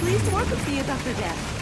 Pleased to work with you, Dr. Death.